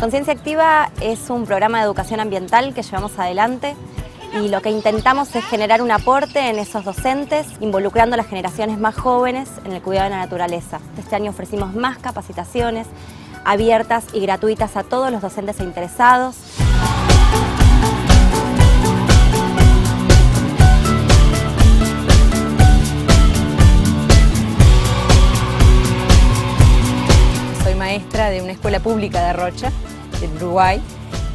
Conciencia Activa es un programa de educación ambiental que llevamos adelante y lo que intentamos es generar un aporte en esos docentes, involucrando a las generaciones más jóvenes en el cuidado de la naturaleza. Este año ofrecimos más capacitaciones abiertas y gratuitas a todos los docentes interesados. De una escuela pública de Rocha, de Uruguay,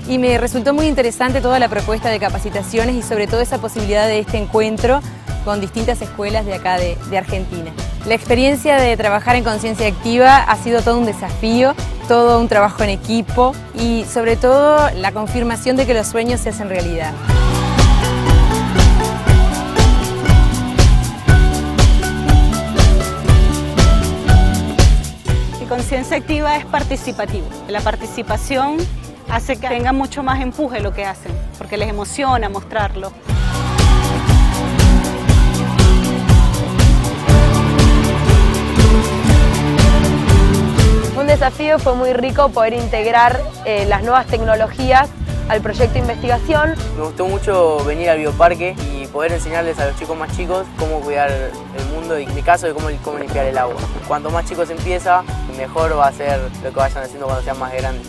y me resultó muy interesante toda la propuesta de capacitaciones y sobre todo esa posibilidad de este encuentro con distintas escuelas de acá de Argentina. La experiencia de trabajar en conciencia activa ha sido todo un desafío, todo un trabajo en equipo y sobre todo la confirmación de que los sueños se hacen realidad. Conciencia activa es participativo. La participación hace que tenga mucho más empuje lo que hacen, porque les emociona mostrarlo. Un desafío fue muy rico poder integrar eh, las nuevas tecnologías al proyecto de investigación. Me gustó mucho venir al bioparque y poder enseñarles a los chicos más chicos cómo cuidar el mundo y en mi caso de cómo, cómo limpiar el agua. Cuanto más chicos empieza, mejor va a ser lo que vayan haciendo cuando sean más grandes.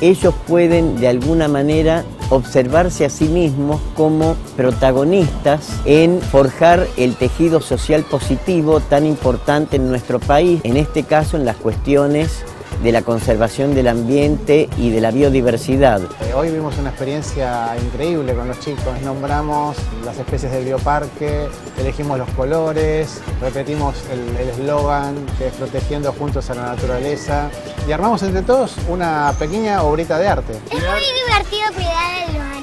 Ellos pueden de alguna manera observarse a sí mismos como protagonistas en forjar el tejido social positivo tan importante en nuestro país, en este caso en las cuestiones de la conservación del ambiente y de la biodiversidad. Hoy vimos una experiencia increíble con los chicos, nombramos las especies del bioparque, elegimos los colores, repetimos el eslogan que es protegiendo juntos a la naturaleza y armamos entre todos una pequeña obrita de arte. Es muy divertido cuidar a los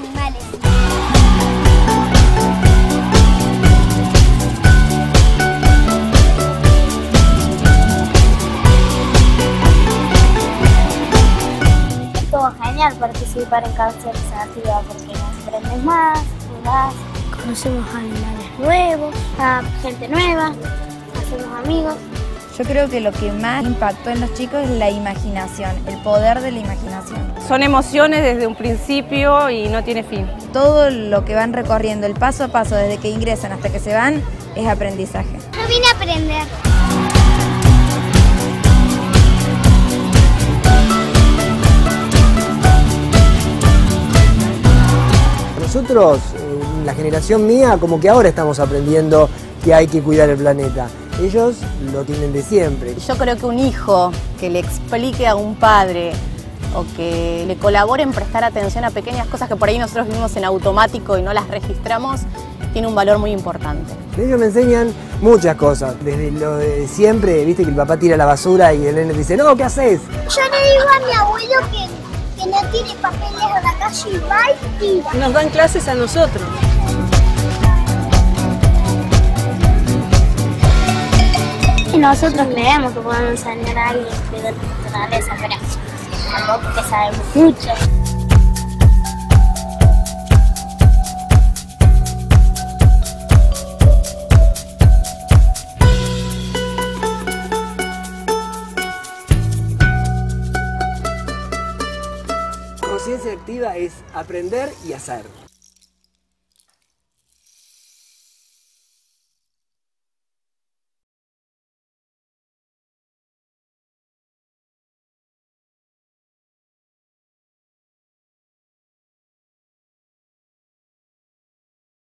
genial participar en cáncer activa porque nos aprendes más, jugás, conocemos animales nuevos, a gente nueva, hacemos amigos. Yo creo que lo que más impactó en los chicos es la imaginación, el poder de la imaginación. Son emociones desde un principio y no tiene fin. Todo lo que van recorriendo, el paso a paso, desde que ingresan hasta que se van, es aprendizaje. Yo vine a aprender. Nosotros, la generación mía, como que ahora estamos aprendiendo que hay que cuidar el planeta. Ellos lo tienen de siempre. Yo creo que un hijo que le explique a un padre o que le colabore en prestar atención a pequeñas cosas que por ahí nosotros vivimos en automático y no las registramos, tiene un valor muy importante. Ellos me enseñan muchas cosas, desde lo de siempre, viste que el papá tira la basura y el nene dice, no, ¿qué haces? Yo le digo a mi abuelo que que no tiene papeles a la calle y va y tira. Nos dan clases a nosotros. Y nosotros creemos que podemos enseñar a alguien de la naturaleza, pero tampoco que sabemos mucho. Activa es aprender y hacer.